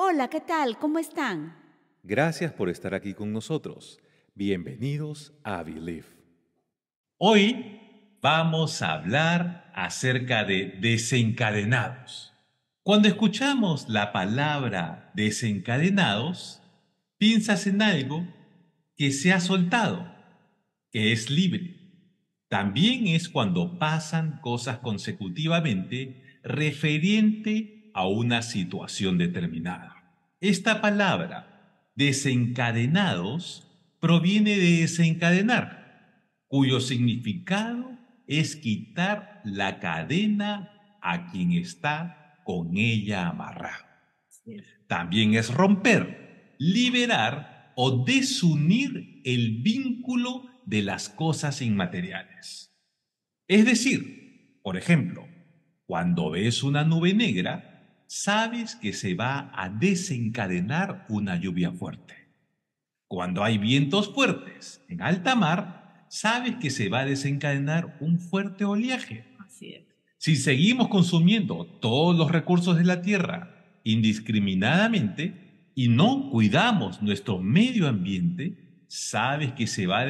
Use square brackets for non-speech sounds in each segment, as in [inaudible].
Hola, ¿qué tal? ¿Cómo están? Gracias por estar aquí con nosotros. Bienvenidos a Believe. Hoy vamos a hablar acerca de desencadenados. Cuando escuchamos la palabra desencadenados, piensas en algo que se ha soltado, que es libre. También es cuando pasan cosas consecutivamente referente a una situación determinada. Esta palabra, desencadenados, proviene de desencadenar, cuyo significado es quitar la cadena a quien está con ella amarrado. También es romper, liberar o desunir el vínculo de las cosas inmateriales. Es decir, por ejemplo, cuando ves una nube negra, sabes que se va a desencadenar una lluvia fuerte. Cuando hay vientos fuertes en alta mar, sabes que se va a desencadenar un fuerte oleaje. Si seguimos consumiendo todos los recursos de la tierra indiscriminadamente y no cuidamos nuestro medio ambiente, sabes que se va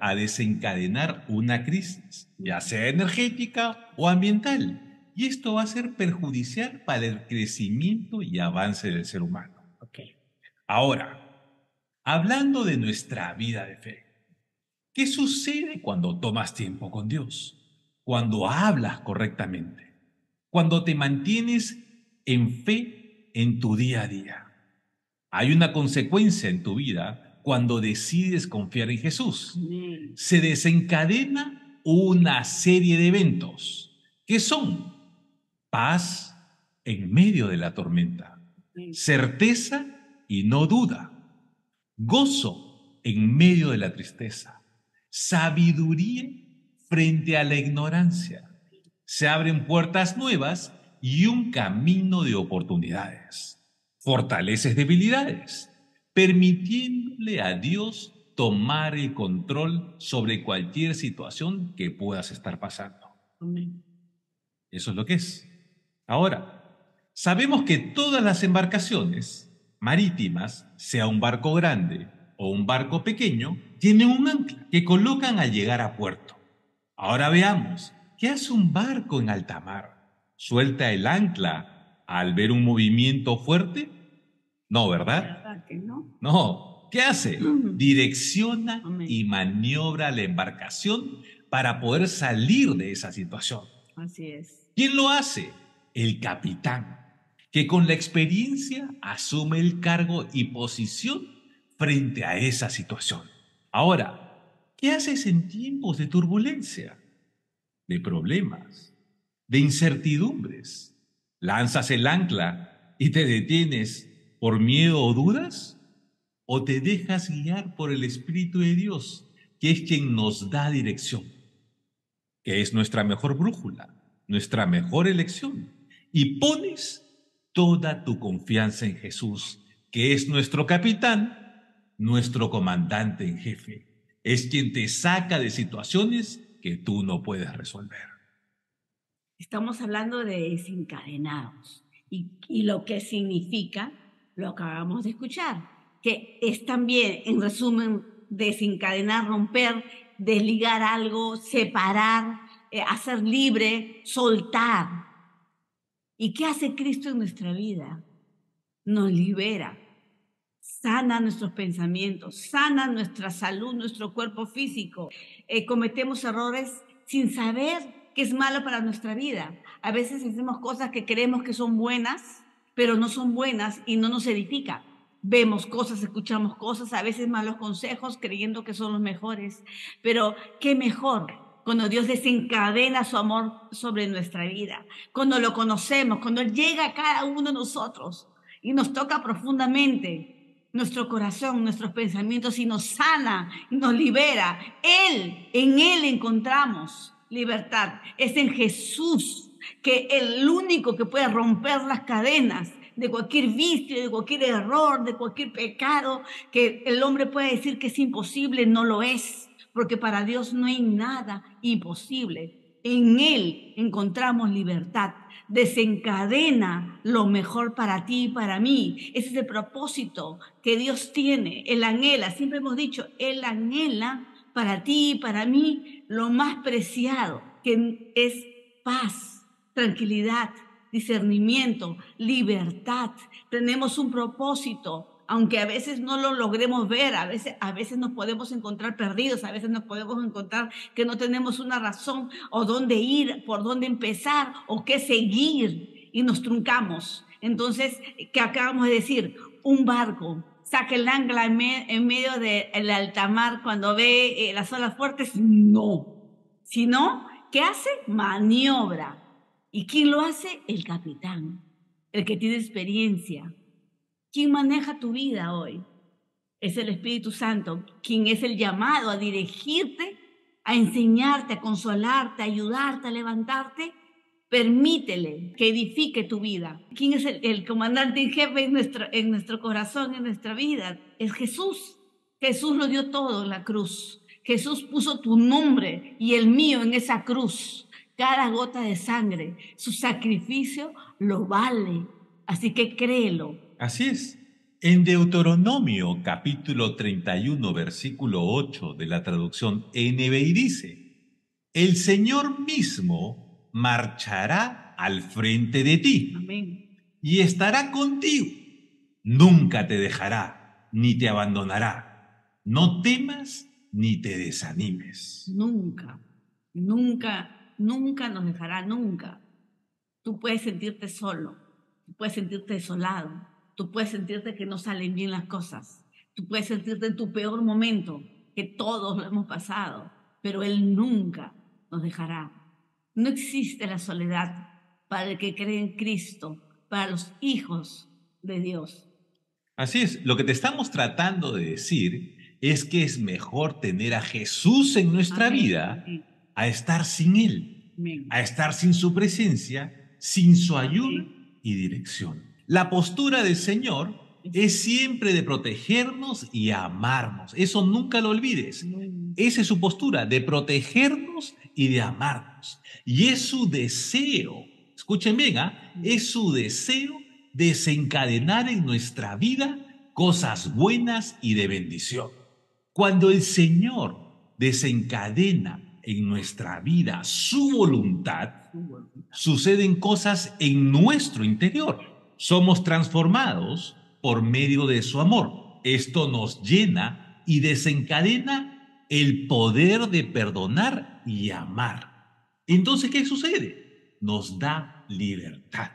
a desencadenar una crisis, ya sea energética o ambiental y esto va a ser perjudicial para el crecimiento y avance del ser humano. Okay. Ahora, hablando de nuestra vida de fe, ¿qué sucede cuando tomas tiempo con Dios? Cuando hablas correctamente, cuando te mantienes en fe en tu día a día. Hay una consecuencia en tu vida cuando decides confiar en Jesús. Se desencadena una serie de eventos que son paz en medio de la tormenta, certeza y no duda, gozo en medio de la tristeza, sabiduría frente a la ignorancia. Se abren puertas nuevas y un camino de oportunidades. Fortaleces debilidades, permitiéndole a Dios tomar el control sobre cualquier situación que puedas estar pasando. Eso es lo que es. Ahora, sabemos que todas las embarcaciones marítimas, sea un barco grande o un barco pequeño, tienen un ancla que colocan al llegar a puerto. Ahora veamos, ¿qué hace un barco en alta mar? ¿Suelta el ancla al ver un movimiento fuerte? No, ¿verdad? no. No, ¿qué hace? Direcciona y maniobra la embarcación para poder salir de esa situación. Así es. ¿Quién lo hace? El capitán, que con la experiencia asume el cargo y posición frente a esa situación. Ahora, ¿qué haces en tiempos de turbulencia, de problemas, de incertidumbres? ¿Lanzas el ancla y te detienes por miedo o dudas? ¿O te dejas guiar por el Espíritu de Dios, que es quien nos da dirección, que es nuestra mejor brújula, nuestra mejor elección? Y pones toda tu confianza en Jesús, que es nuestro capitán, nuestro comandante en jefe. Es quien te saca de situaciones que tú no puedes resolver. Estamos hablando de desencadenados y, lo que significa lo acabamos de escuchar, que es también, en resumen, desencadenar, romper, desligar algo, separar, eh, hacer libre, soltar. ¿Y qué hace Cristo en nuestra vida? Nos libera, sana nuestros pensamientos, sana nuestra salud, nuestro cuerpo físico. Eh, cometemos errores sin saber que es malo para nuestra vida. A veces hacemos cosas que creemos que son buenas, pero no son buenas y no nos edifica. Vemos cosas, escuchamos cosas, a veces malos consejos creyendo que son los mejores. Pero qué mejor cuando Dios desencadena su amor sobre nuestra vida, cuando lo conocemos, cuando llega a cada uno de nosotros y nos toca profundamente nuestro corazón, nuestros pensamientos y nos sana y nos libera. Él, en Él encontramos libertad. Es en Jesús que el único que puede romper las cadenas de cualquier vicio, de cualquier error, de cualquier pecado, que el hombre puede decir que es imposible, no lo es porque para Dios no hay nada imposible. En Él encontramos libertad. Desencadena lo mejor para ti y para mí. Ese es el propósito que Dios tiene. Él anhela, siempre hemos dicho, Él anhela para ti y para mí lo más preciado, que es paz, tranquilidad, discernimiento, libertad. Tenemos un propósito, aunque a veces no lo logremos ver, a veces, a veces nos podemos encontrar perdidos, a veces nos podemos encontrar que no tenemos una razón o dónde ir, por dónde empezar o qué seguir y nos truncamos. Entonces, ¿qué acabamos de decir? Un barco saca el ancla en, medio del alta mar cuando ve eh, las olas fuertes, no. Sino, ¿qué hace? Maniobra. ¿Y quién lo hace? El capitán, el que tiene experiencia, ¿Quién maneja tu vida hoy? Es el Espíritu Santo, quien es el llamado a dirigirte, a enseñarte, a consolarte, a ayudarte, a levantarte. Permítele que edifique tu vida. ¿Quién es el, comandante en jefe en nuestro, en nuestro corazón, en nuestra vida? Es Jesús. Jesús lo dio todo en la cruz. Jesús puso tu nombre y el mío en esa cruz. Cada gota de sangre, su sacrificio lo vale. Así que créelo, Así es. En Deuteronomio capítulo 31 versículo 8 de la traducción NBI dice, el Señor mismo marchará al frente de ti y estará contigo. Nunca te dejará ni te abandonará. No temas ni te desanimes. Nunca, nunca, nunca nos dejará, nunca. Tú puedes sentirte solo, tú puedes sentirte desolado, Tú puedes sentirte que no salen bien las cosas. Tú puedes sentirte en tu peor momento, que todos lo hemos pasado, pero Él nunca nos dejará. No existe la soledad para el que cree en Cristo, para los hijos de Dios. Así es, lo que te estamos tratando de decir es que es mejor tener a Jesús en nuestra vida a estar sin Él, a estar sin su presencia, sin su ayuda y dirección. La postura del Señor es siempre de protegernos y amarnos. Eso nunca lo olvides. Esa es su postura, de protegernos y de amarnos. Y es su deseo, escuchen bien, ¿ah? es su deseo desencadenar en nuestra vida cosas buenas y de bendición. Cuando el Señor desencadena en nuestra vida su voluntad, suceden cosas en nuestro interior somos transformados por medio de su amor. Esto nos llena y desencadena el poder de perdonar y amar. Entonces, ¿qué sucede? Nos da libertad.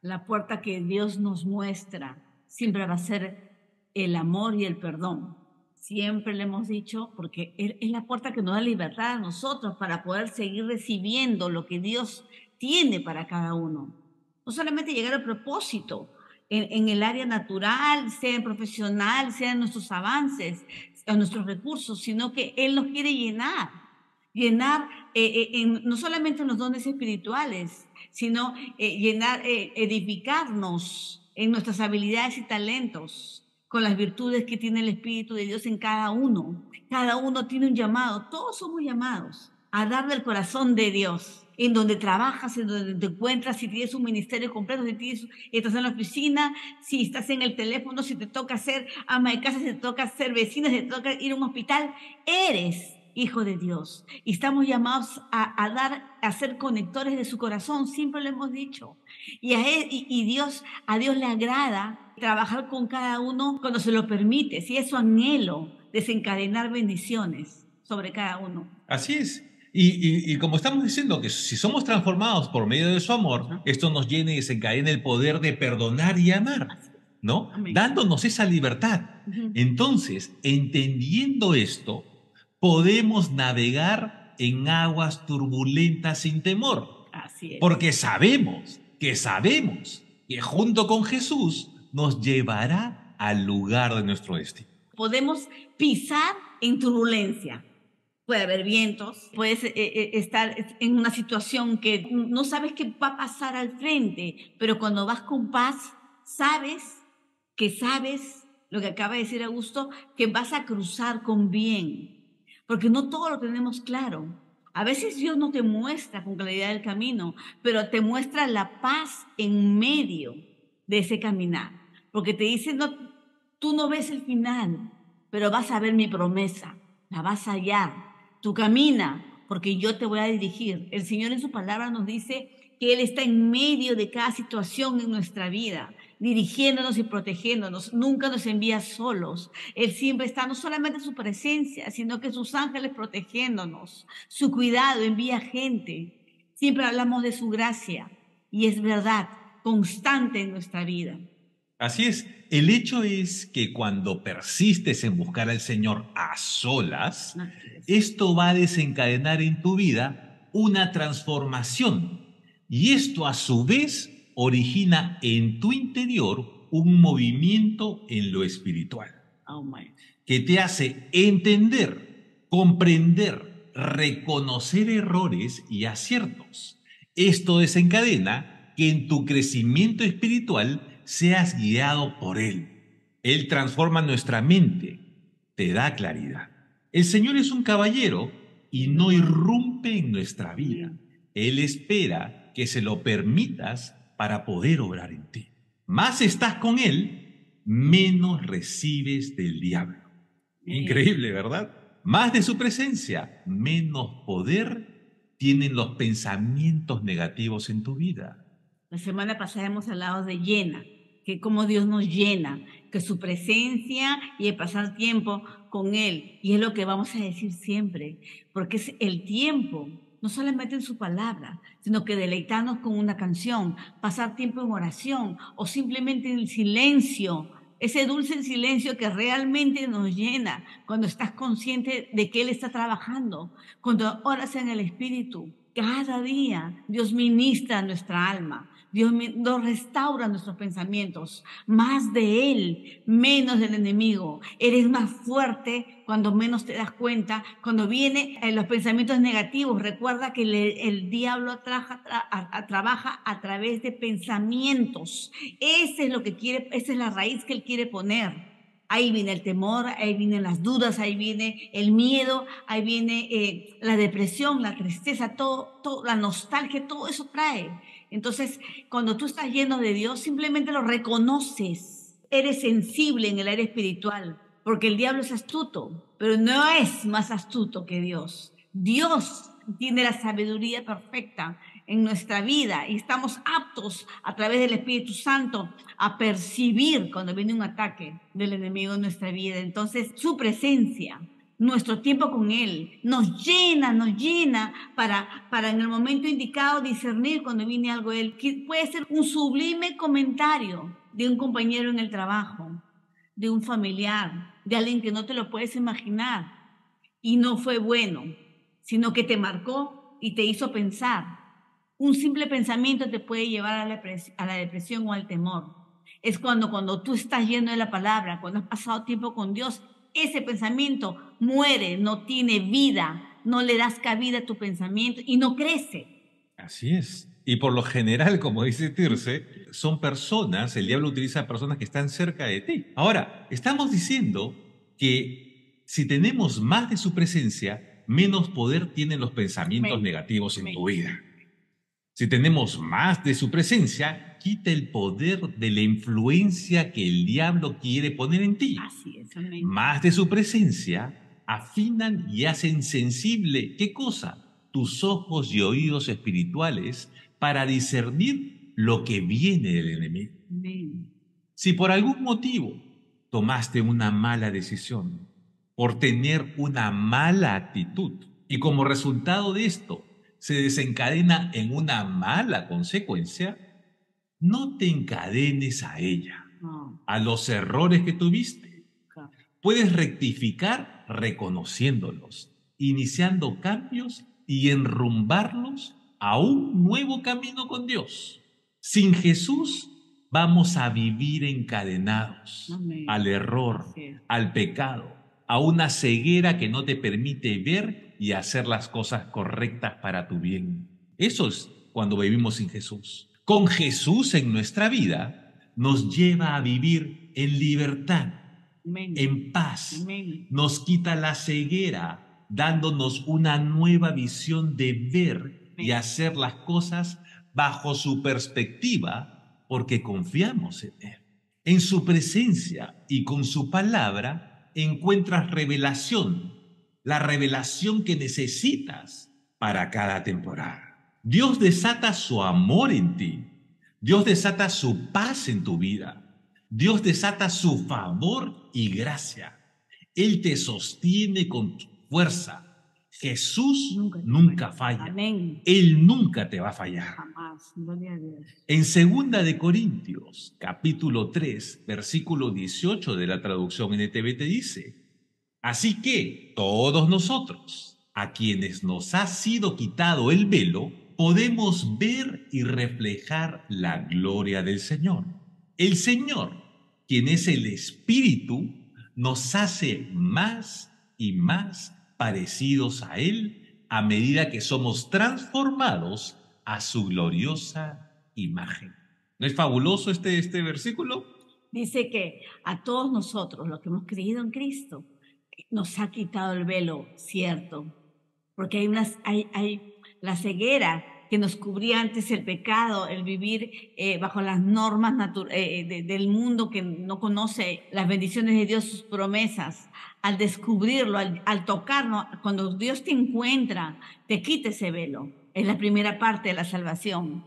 La puerta que Dios nos muestra siempre va a ser el amor y el perdón. Siempre le hemos dicho, porque es la puerta que nos da libertad a nosotros para poder seguir recibiendo lo que Dios tiene para cada uno no solamente llegar al propósito en, el área natural, sea en profesional, sea en nuestros avances, en nuestros recursos, sino que Él nos quiere llenar, llenar eh, eh, no solamente en los dones espirituales, sino eh, llenar, edificarnos en nuestras habilidades y talentos con las virtudes que tiene el Espíritu de Dios en cada uno. Cada uno tiene un llamado, todos somos llamados a dar del corazón de Dios en donde trabajas, en donde te encuentras, si tienes un ministerio completo, si estás en la oficina, si estás en el teléfono, si te toca ser ama de casa, si te toca ser vecina, si te toca ir a un hospital, eres hijo de Dios. Y estamos llamados a, dar, a ser conectores de su corazón, siempre lo hemos dicho. Y a, y, Dios, a Dios le agrada trabajar con cada uno cuando se lo permite, si es su anhelo, desencadenar bendiciones sobre cada uno. Así es. Y, como estamos diciendo que si somos transformados por medio de su amor, esto nos llena y desencadena el poder de perdonar y amar, ¿no? Dándonos esa libertad. Entonces, entendiendo esto, podemos navegar en aguas turbulentas sin temor. Así es. Porque sabemos que sabemos que junto con Jesús nos llevará al lugar de nuestro destino. Podemos pisar en turbulencia puede haber vientos, puedes eh, eh, estar en una situación que no sabes qué va a pasar al frente, pero cuando vas con paz, sabes que sabes lo que acaba de decir Augusto, que vas a cruzar con bien, porque no todo lo tenemos claro. A veces Dios no te muestra con claridad el camino, pero te muestra la paz en medio de ese caminar. Porque te dice, no, tú no ves el final, pero vas a ver mi promesa, la vas a hallar. Tú camina, porque yo te voy a dirigir. El Señor en su palabra nos dice que Él está en medio de cada situación en nuestra vida, dirigiéndonos y protegiéndonos. Nunca nos envía solos. Él siempre está no solamente en su presencia, sino que sus ángeles protegiéndonos. Su cuidado envía gente. Siempre hablamos de su gracia y es verdad, constante en nuestra vida. Así es. El hecho es que cuando persistes en buscar al Señor a solas, esto va a desencadenar en tu vida una transformación. Y esto a su vez origina en tu interior un movimiento en lo espiritual. Oh, que te hace entender, comprender, reconocer errores y aciertos. Esto desencadena que en tu crecimiento espiritual seas guiado por Él. Él transforma nuestra mente, te da claridad. El Señor es un caballero y no irrumpe en nuestra vida. Él espera que se lo permitas para poder obrar en ti. Más estás con Él, menos recibes del diablo. Increíble, ¿verdad? Más de su presencia, menos poder tienen los pensamientos negativos en tu vida. La semana pasada hemos hablado de llena, que como Dios nos llena, que su presencia y el pasar tiempo con Él. Y es lo que vamos a decir siempre, porque es el tiempo, no solamente en su palabra, sino que deleitarnos con una canción, pasar tiempo en oración o simplemente en silencio, ese dulce silencio que realmente nos llena cuando estás consciente de que Él está trabajando, cuando oras en el Espíritu. Cada día Dios ministra nuestra alma. Dios nos restaura nuestros pensamientos, más de Él, menos del enemigo. Eres más fuerte cuando menos te das cuenta. Cuando vienen los pensamientos negativos, recuerda que el, diablo trabaja a través de pensamientos. Ese es lo que quiere, esa es la raíz que Él quiere poner. Ahí viene el temor, ahí vienen las dudas, ahí viene el miedo, ahí viene eh, la depresión, la tristeza, todo, todo, la nostalgia, todo eso trae. Entonces, cuando tú estás lleno de Dios, simplemente lo reconoces. Eres sensible en el área espiritual, porque el diablo es astuto, pero no es más astuto que Dios. Dios tiene la sabiduría perfecta en nuestra vida y estamos aptos a través del Espíritu Santo a percibir cuando viene un ataque del enemigo en nuestra vida. Entonces, su presencia nuestro tiempo con Él. Nos llena, nos llena para, para en el momento indicado discernir cuando viene algo de Él. puede ser un sublime comentario de un compañero en el trabajo, de un familiar, de alguien que no te lo puedes imaginar y no fue bueno, sino que te marcó y te hizo pensar. Un simple pensamiento te puede llevar a la, a la depresión o al temor. Es cuando, cuando tú estás lleno de la palabra, cuando has pasado tiempo con Dios, ese pensamiento muere, no tiene vida, no le das cabida a tu pensamiento y no crece. Así es. Y por lo general, como dice Tirce, son personas, el diablo utiliza personas que están cerca de ti. Ahora, estamos diciendo que si tenemos más de su presencia, menos poder tienen los pensamientos negativos en tu vida. Si tenemos más de su presencia, quita el poder de la influencia que el diablo quiere poner en ti. Así es, Más de su presencia, afinan y hacen sensible, ¿qué cosa? Tus ojos y oídos espirituales para discernir lo que viene del enemigo. Si por algún motivo tomaste una mala decisión, por tener una mala actitud, y como resultado de esto se desencadena en una mala consecuencia, no te encadenes a ella, a los errores que tuviste. Puedes rectificar reconociéndolos, iniciando cambios y enrumbarlos a un nuevo camino con Dios. Sin Jesús vamos a vivir encadenados al error, al pecado, a una ceguera que no te permite ver y hacer las cosas correctas para tu bien. Eso es cuando vivimos sin Jesús. Con Jesús en nuestra vida nos lleva a vivir en libertad, en paz. Nos quita la ceguera dándonos una nueva visión de ver y hacer las cosas bajo su perspectiva, porque confiamos en Él. En su presencia y con su palabra encuentras revelación, la revelación que necesitas para cada temporada. Dios desata su amor en ti. Dios desata su paz en tu vida. Dios desata su favor y gracia. Él te sostiene con fuerza. Jesús nunca, falla. Él nunca te va a fallar. En segunda de Corintios, capítulo 3, versículo 18 de la traducción NTV te dice, Así que todos nosotros, a quienes nos ha sido quitado el velo, podemos ver y reflejar la gloria del Señor. El Señor, quien es el Espíritu, nos hace más y más parecidos a Él a medida que somos transformados a su gloriosa imagen. ¿No es fabuloso este, este versículo? Dice que a todos nosotros, los que hemos creído en Cristo, nos ha quitado el velo, cierto, porque hay, unas, hay, hay la ceguera que nos cubría antes el pecado, el vivir eh, bajo las normas eh, del mundo que no conoce las bendiciones de Dios, sus promesas. Al descubrirlo, al, al tocarlo, cuando Dios te encuentra, te quita ese velo. Es la primera parte de la salvación.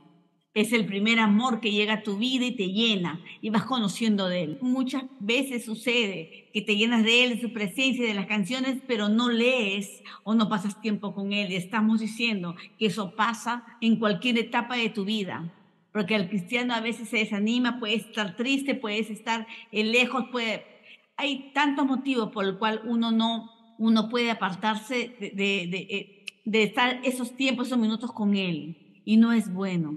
Es el primer amor que llega a tu vida y te llena y vas conociendo de Él. Muchas veces sucede que te llenas de Él, de su presencia y de las canciones, pero no lees o no pasas tiempo con Él. Y estamos diciendo que eso pasa en cualquier etapa de tu vida. Porque el cristiano a veces se desanima, puede estar triste, puede estar lejos, puede... Hay tantos motivos por el cual uno no uno puede apartarse de, de, de, eh, de estar esos tiempos, esos minutos con Él. Y no es bueno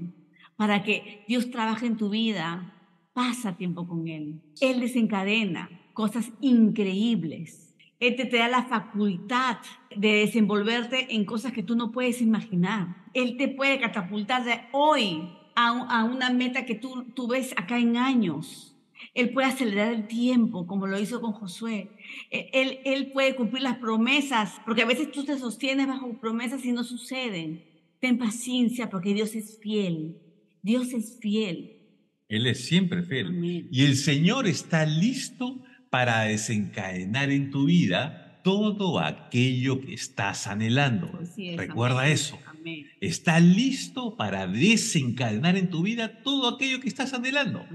para que Dios trabaje en tu vida, pasa tiempo con Él. Él desencadena cosas increíbles. Él te, da la facultad de desenvolverte en cosas que tú no puedes imaginar. Él te puede catapultar de hoy a, una meta que tú, tú ves acá en años. Él puede acelerar el tiempo, como lo hizo con Josué. Él, él, puede cumplir las promesas, porque a veces tú te sostienes bajo promesas y no suceden. Ten paciencia, porque Dios es fiel. Dios es fiel. Él es siempre fiel. Y el Señor está listo para desencadenar en tu vida todo aquello que estás anhelando. Recuerda eso. Está listo para desencadenar en tu vida todo aquello que estás anhelando.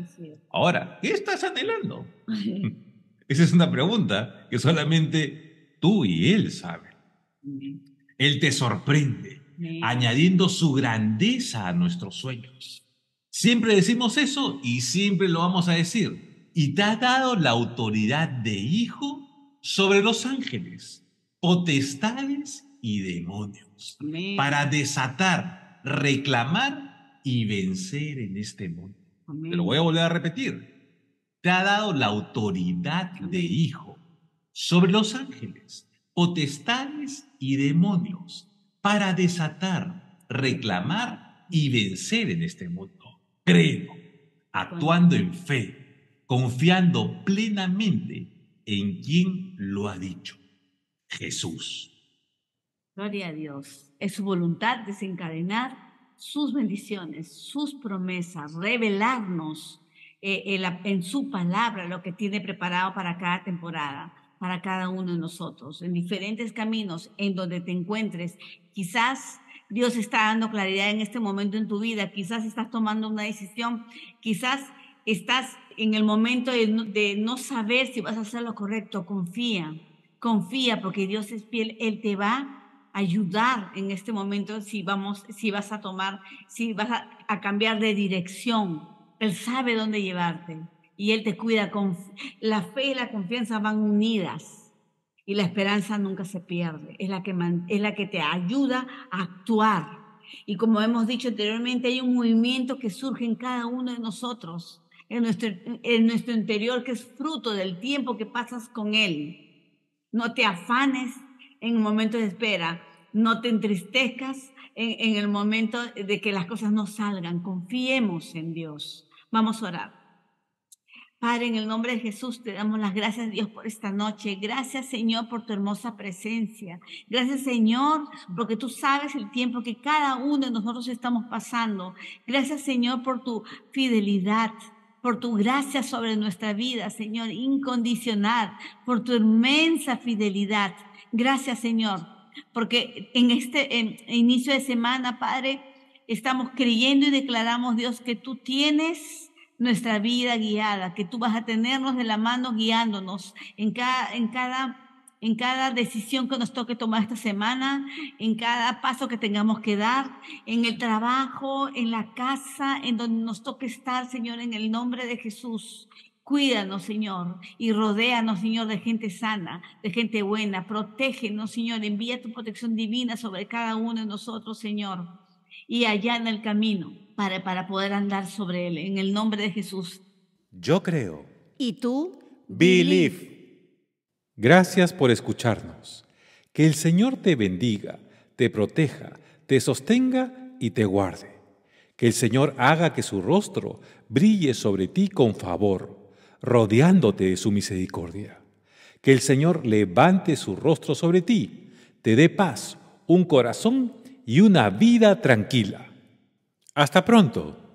Ahora, ¿qué estás anhelando? [laughs] Esa es una pregunta que solamente tú y Él saben. Él te sorprende añadiendo su grandeza a nuestros sueños. Siempre decimos eso y siempre lo vamos a decir. Y te ha dado la autoridad de hijo sobre los ángeles, potestades y demonios, para desatar, reclamar y vencer en este mundo. Te lo voy a volver a repetir. Te ha dado la autoridad de hijo sobre los ángeles, potestades y demonios para desatar, reclamar y vencer en este mundo. Creo, actuando en fe, confiando plenamente en quien lo ha dicho, Jesús. Gloria a Dios. Es su voluntad desencadenar sus bendiciones, sus promesas, revelarnos eh, en su palabra lo que tiene preparado para cada temporada para cada uno de nosotros, en diferentes caminos en donde te encuentres. Quizás Dios está dando claridad en este momento en tu vida, quizás estás tomando una decisión, quizás estás en el momento de no, saber si vas a hacer lo correcto. Confía, confía porque Dios es fiel, Él te va ayudar en este momento si, vamos, si vas a tomar, si vas a cambiar de dirección. Él sabe dónde llevarte y Él te cuida. Con, la fe y la confianza van unidas y la esperanza nunca se pierde. Es la que, es la que te ayuda a actuar. Y como hemos dicho anteriormente, hay un movimiento que surge en cada uno de nosotros, en nuestro, en nuestro interior, que es fruto del tiempo que pasas con Él. No te afanes en el momento de espera, no te entristezcas en, en el momento de que las cosas no salgan. Confiemos en Dios. Vamos a orar. Padre, en el nombre de Jesús te damos las gracias, Dios, por esta noche. Gracias, Señor, por tu hermosa presencia. Gracias, Señor, porque tú sabes el tiempo que cada uno de nosotros estamos pasando. Gracias, Señor, por tu fidelidad, por tu gracia sobre nuestra vida, Señor, incondicional, por tu inmensa fidelidad. Gracias, Señor, porque en este inicio de semana, Padre, estamos creyendo y declaramos, Dios, que tú tienes nuestra vida guiada, que tú vas a tenernos de la mano guiándonos en cada, en cada, en cada decisión que nos toque tomar esta semana, en cada paso que tengamos que dar, en el trabajo, en la casa, en donde nos toque estar, Señor, en el nombre de Jesús. Cuídanos, Señor, y rodéanos, Señor, de gente sana, de gente buena. Protégenos, Señor. Envía tu protección divina sobre cada uno de nosotros, Señor. Y allá en el camino para, para poder andar sobre él. En el nombre de Jesús. Yo creo. ¿Y tú? Believe. Gracias por escucharnos. Que el Señor te bendiga, te proteja, te sostenga y te guarde. Que el Señor haga que su rostro brille sobre ti con favor, rodeándote de su misericordia. Que el Señor levante su rostro sobre ti, te dé paz, un corazón y una vida tranquila. Hasta pronto.